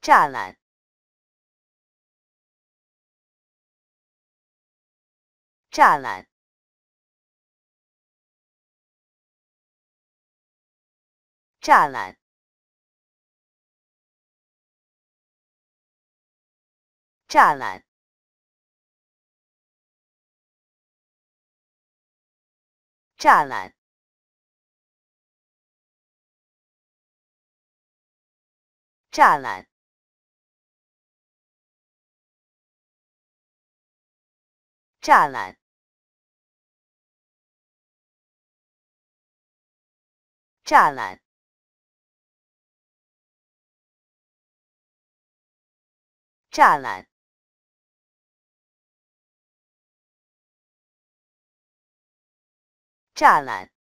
栅栏，栅栏，栅栏，栅栏，栅栏。栅栏，栅栏，栅栏，栅栏，栅栏。